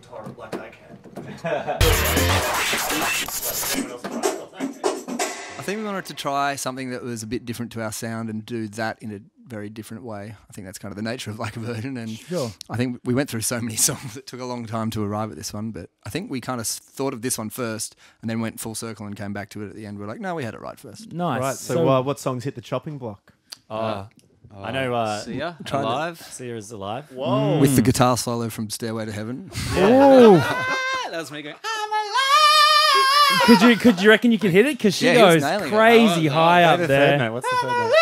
guitar like I can. I think we wanted to try something that was a bit different to our sound and do that in a very different way. I think that's kind of the nature of like a version. And Sure. I think we went through so many songs that took a long time to arrive at this one. But I think we kind of thought of this one first and then went full circle and came back to it at the end. We're like, no, we had it right first. Nice. Right. So, uh, what songs hit the chopping block? Uh, I know. Uh, See ya, Tried it. alive. Sia's alive. Whoa. With the guitar solo from Stairway to Heaven. oh that was me going. I'm alive Could you could you reckon you could hit it? Because she Yeah, goes crazy Oh, high Play up the there. third note. What's the third note?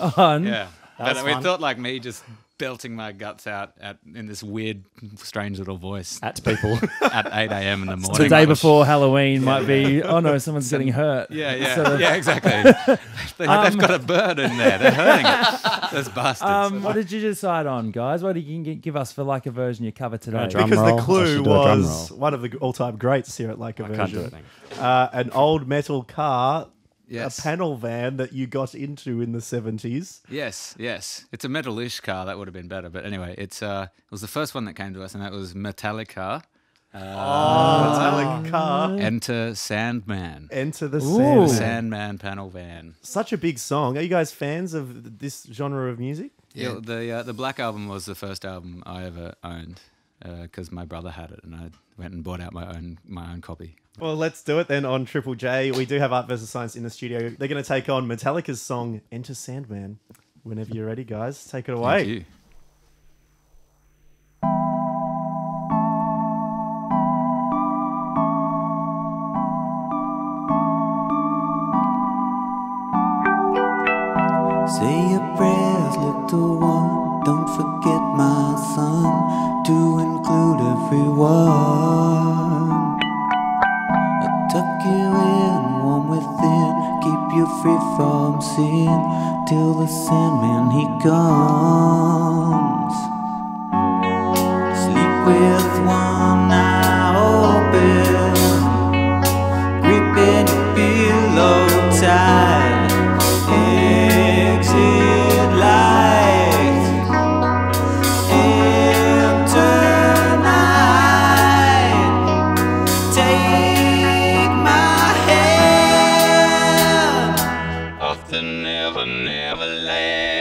Oh, Yeah, That but we fun. thought like me just belting my guts out at in this weird, strange little voice At people. at 8 a.m. in the morning. the day before Halloween might be. Oh no, someone's getting hurt. Yeah, yeah, So- yeah, exactly. they, have got a bird in there. They're hurting it. Those bastards. Um, what did you decide on, guys? What did you give us for like a version you covered today? drum because roll. the clue should do a drum was one of the all-time greats here at Like a I can't do Version. it. Uh, an old metal car, Yes. a panel van that you got into in the 70s. Yes, yes. It's a metal-ish car. That would have been better. But anyway, it's uh, it was the first one that came to us, and that was Metallica. Metallic car. Enter Sandman. Enter the Sandman. Sandman panel van. Such a big song. Are you guys fans of this genre of music? Yeah, the uh, the Black album was the first album I ever owned Uh, because my brother had it, and I went and bought out my own my own copy. Well, let's do it then on Triple J. We do have Art versus Science in the studio. They're going to take on Metallica's song Enter Sandman. Whenever you're ready, guys, take it away. Thank you. Say your prayers, little one. Don't forget, my son, to include everyone. I tuck you in, warm within, keep you free from sin till the Sandman he comes. Sleep with one eye never